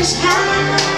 Cause I